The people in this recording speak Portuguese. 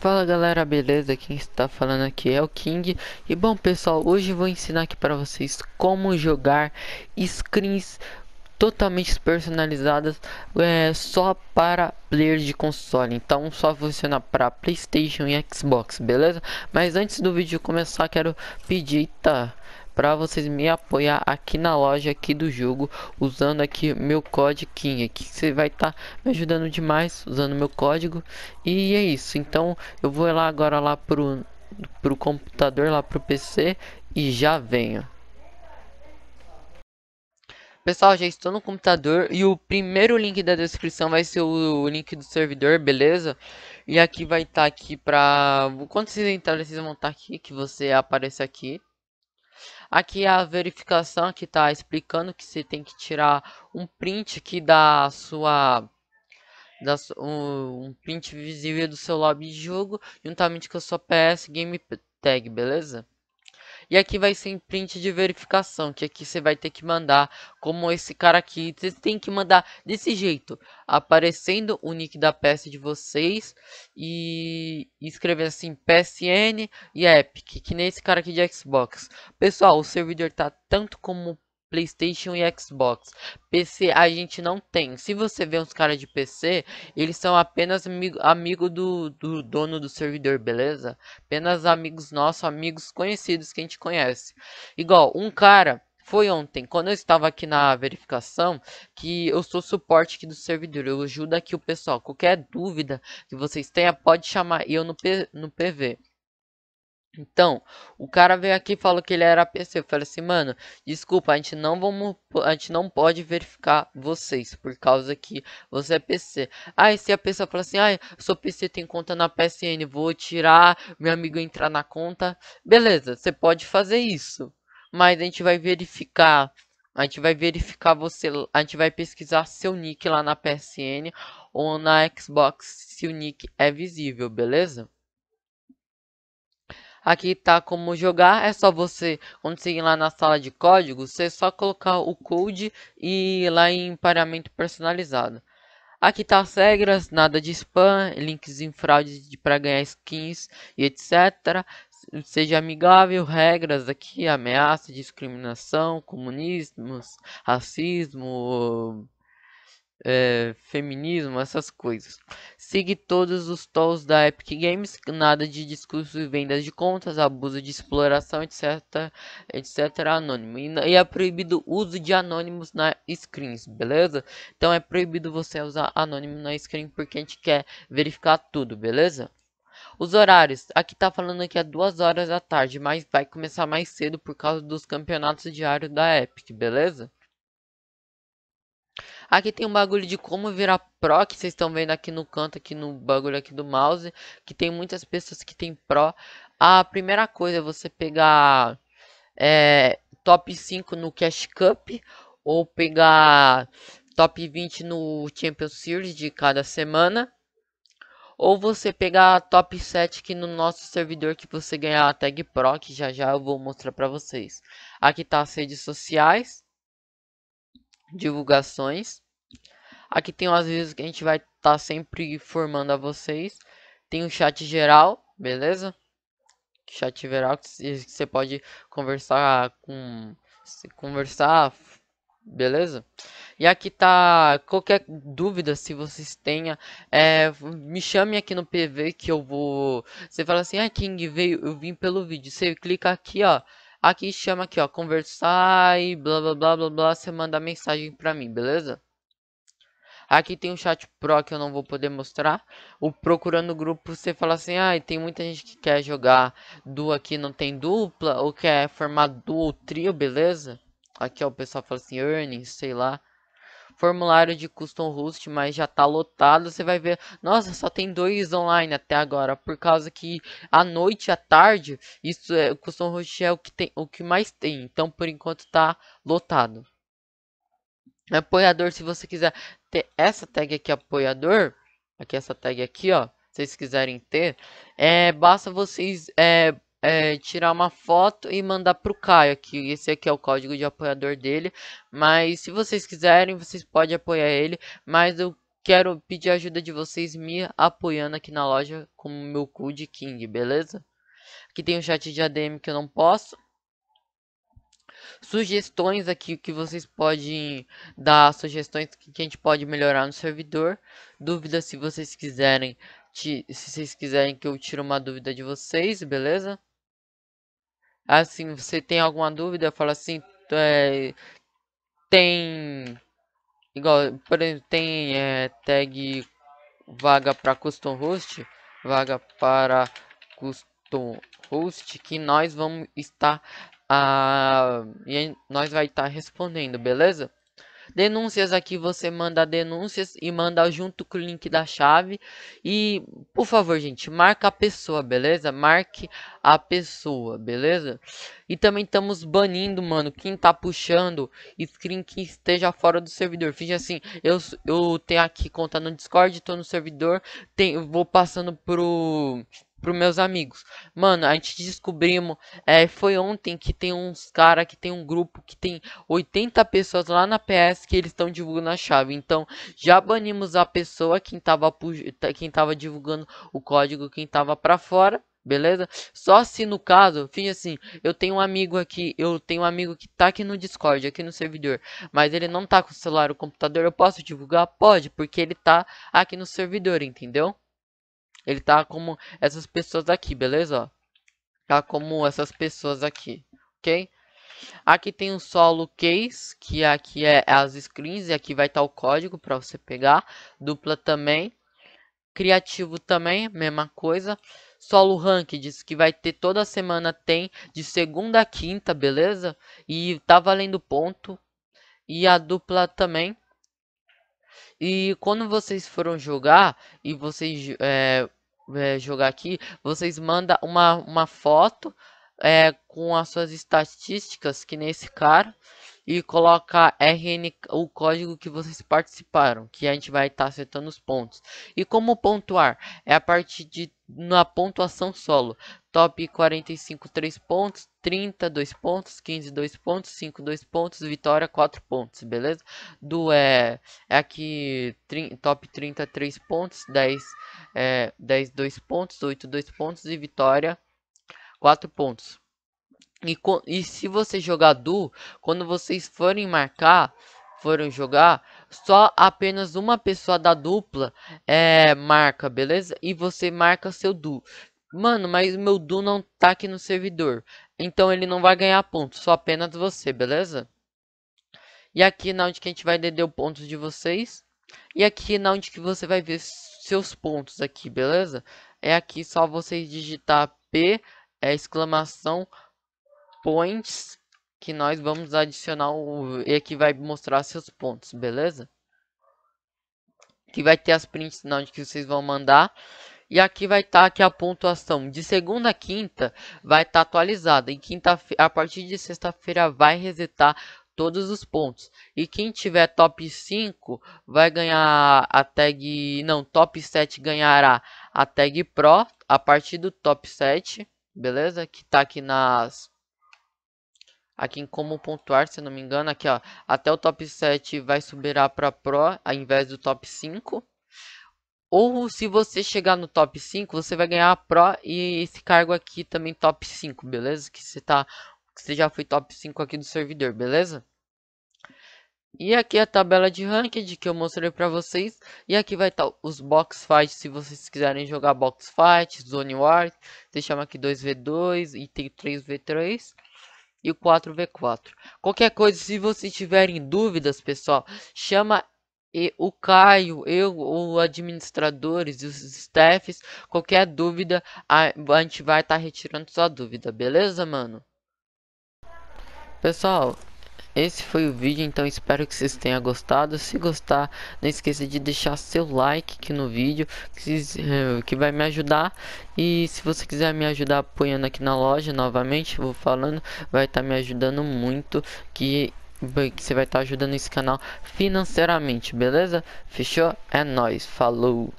Fala galera, beleza? Quem está falando aqui é o King. E bom pessoal, hoje vou ensinar aqui para vocês como jogar screens totalmente personalizadas é, só para players de console. Então só funciona para PlayStation e Xbox, beleza? Mas antes do vídeo começar, quero pedir, tá? Para vocês me apoiar aqui na loja aqui do jogo usando aqui meu código aqui você vai estar tá me ajudando demais usando meu código e é isso então eu vou lá agora lá pro pro computador lá pro PC e já venho Pessoal, já estou no computador e o primeiro link da descrição vai ser o link do servidor, beleza? E aqui vai estar tá aqui para quando vocês entrarem, vocês vão estar tá aqui que você aparece aqui. Aqui é a verificação que está explicando que você tem que tirar um print aqui da sua da, um, um print visível do seu lobby de jogo juntamente com a sua PS Game Tag, beleza? E aqui vai ser em print de verificação, que aqui você vai ter que mandar como esse cara aqui. Você tem que mandar desse jeito, aparecendo o nick da PS de vocês e escrever assim PSN e Epic, que nem esse cara aqui de Xbox. Pessoal, o servidor tá tanto como PlayStation e Xbox. PC a gente não tem. Se você vê uns caras de PC, eles são apenas amigo, amigo do, do dono do servidor, beleza? Apenas amigos nossos, amigos conhecidos que a gente conhece. Igual, um cara foi ontem, quando eu estava aqui na verificação, que eu sou suporte aqui do servidor. Eu ajudo aqui o pessoal. Qualquer dúvida que vocês tenham, pode chamar eu no, P, no PV. Então, o cara veio aqui e falou que ele era PC. Eu falei assim, mano, desculpa, a gente não vamos, a gente não pode verificar vocês por causa que você é PC. Aí se a pessoa fala assim, ah, sou PC, tem conta na PSN, vou tirar meu amigo entrar na conta. Beleza, você pode fazer isso. Mas a gente vai verificar, a gente vai verificar você, a gente vai pesquisar seu nick lá na PSN ou na Xbox se o nick é visível, beleza? Aqui tá como jogar, é só você, quando você ir lá na sala de código, você só colocar o code e ir lá em pareamento personalizado. Aqui tá as regras, nada de spam, links em fraudes para ganhar skins e etc. Seja amigável, regras aqui, ameaça, discriminação, comunismo, racismo, é, feminismo, essas coisas. Siga todos os tools da Epic Games, nada de discurso e vendas de contas, abuso de exploração, etc, etc, anônimo. E, e é proibido o uso de anônimos na screens, beleza? Então é proibido você usar anônimo na screen porque a gente quer verificar tudo, beleza? Os horários, aqui tá falando que é 2 horas da tarde, mas vai começar mais cedo por causa dos campeonatos diários da Epic, beleza? Aqui tem um bagulho de como virar Pro, que vocês estão vendo aqui no canto, aqui no bagulho aqui do mouse, que tem muitas pessoas que tem Pro. A primeira coisa é você pegar é, top 5 no Cash Cup, ou pegar top 20 no Champions Series de cada semana. Ou você pegar top 7 aqui no nosso servidor que você ganhar a tag Pro, que já já eu vou mostrar para vocês. Aqui tá as redes sociais divulgações. Aqui tem as vezes que a gente vai estar tá sempre informando a vocês. Tem o chat geral, beleza? Chat geral que você pode conversar com conversar, beleza? E aqui tá qualquer dúvida se vocês tenham, é, me chame aqui no PV que eu vou. Você fala assim, ah, King veio, eu vim pelo vídeo. Você clica aqui, ó. Aqui chama aqui, ó, conversar e blá blá blá blá blá, você manda mensagem pra mim, beleza? Aqui tem o chat pro que eu não vou poder mostrar. O procurando grupo, você fala assim, ah, tem muita gente que quer jogar duo aqui, não tem dupla, ou quer formar duo ou trio, beleza? Aqui ó, o pessoal fala assim, earnings, sei lá formulário de custom host, mas já tá lotado. Você vai ver, nossa, só tem dois online até agora, por causa que à noite, à tarde, isso é o custom host é o que tem, o que mais tem. Então, por enquanto tá lotado. Apoiador, se você quiser ter essa tag aqui apoiador, aqui essa tag aqui, ó, se vocês quiserem ter, é basta vocês é, é, tirar uma foto e mandar para o Caio aqui. Esse aqui é o código de apoiador dele. Mas se vocês quiserem, vocês podem apoiar ele. Mas eu quero pedir a ajuda de vocês me apoiando aqui na loja com o meu code King, beleza? Aqui tem o chat de ADM que eu não posso. Sugestões aqui que vocês podem dar, sugestões que a gente pode melhorar no servidor. Dúvidas se vocês quiserem, se vocês quiserem que eu tire uma dúvida de vocês, beleza? Assim, você tem alguma dúvida, fala assim, é, tem igual, por exemplo, tem é, tag vaga para custom host, vaga para custom host que nós vamos estar a e nós vai estar respondendo, beleza? Denúncias aqui você manda denúncias e manda junto com o link da chave. E, por favor, gente, marca a pessoa, beleza? Marque a pessoa, beleza? E também estamos banindo, mano, quem tá puxando screen que esteja fora do servidor. Finge assim, eu, eu tenho aqui conta no Discord, tô no servidor, tem, vou passando pro pros meus amigos. Mano, a gente descobrimos, é, foi ontem que tem uns cara que tem um grupo que tem 80 pessoas lá na PS que eles estão divulgando a chave. Então, já banimos a pessoa quem tava quem tava divulgando o código, quem tava para fora. Beleza? Só se no caso, finge assim, eu tenho um amigo aqui, eu tenho um amigo que tá aqui no Discord, aqui no servidor, mas ele não tá com o celular ou computador, eu posso divulgar? Pode, porque ele tá aqui no servidor, entendeu? Ele tá como essas pessoas aqui, beleza? Ó, tá como essas pessoas aqui, ok? Aqui tem o solo case, que aqui é as screens, e aqui vai estar tá o código para você pegar. Dupla também. Criativo também, mesma coisa. Solo rank diz que vai ter toda semana, tem de segunda a quinta, beleza? E tá valendo ponto. E a dupla também. E quando vocês foram jogar e vocês é, é, jogar aqui, vocês mandam uma, uma foto é, com as suas estatísticas, que nesse cara, e coloca RN, o código que vocês participaram, que a gente vai estar tá acertando os pontos. E como pontuar? É a partir de na pontuação solo. Top 45, 3 pontos, 30, 2 pontos, 15, 2 pontos, 5, 2 pontos, vitória, 4 pontos, beleza? Do é, é aqui top 30, 3 pontos, 10, é, 10, 2 pontos, 8, 2 pontos e vitória, 4 pontos. E, e se você jogar duo, quando vocês forem marcar, forem jogar, só apenas uma pessoa da dupla é, marca, beleza? E você marca seu duo. Mano, mas meu duo não tá aqui no servidor. Então ele não vai ganhar pontos, só apenas você, beleza? E aqui na onde que a gente vai deder o pontos de vocês. E aqui na onde que você vai ver seus pontos aqui, beleza? É aqui só vocês digitar P, é exclamação, points que nós vamos adicionar o e aqui vai mostrar seus pontos, beleza? Que vai ter as prints na onde que vocês vão mandar. E aqui vai estar tá aqui a pontuação de segunda a quinta vai estar tá atualizada. E quinta a partir de sexta-feira vai resetar todos os pontos. E quem tiver top 5 vai ganhar a tag, não, top 7 ganhará a tag Pro a partir do top 7, beleza? Que tá aqui nas aqui em como pontuar, se não me engano, aqui ó, até o top 7 vai subir para Pro ao invés do top 5. Ou se você chegar no top 5, você vai ganhar a Pro e esse cargo aqui também top 5, beleza? Que você tá que você já foi top 5 aqui do servidor, beleza? E aqui é a tabela de ranked que eu mostrei para vocês. E aqui vai estar tá os box fights, se vocês quiserem jogar box fight, zone war. Você chama aqui 2v2 e tem 3v3 e o 4v4. Qualquer coisa, se vocês tiverem dúvidas, pessoal, chama e o Caio, eu, os administradores, os staffs, qualquer dúvida, a, a gente vai estar tá retirando sua dúvida, beleza, mano? Pessoal, esse foi o vídeo, então espero que vocês tenham gostado. Se gostar, não esqueça de deixar seu like aqui no vídeo, que, eh, que vai me ajudar. E se você quiser me ajudar apoiando aqui na loja, novamente, vou falando, vai estar tá me ajudando muito, que, que você vai estar ajudando esse canal financeiramente, beleza? Fechou? É nóis, falou!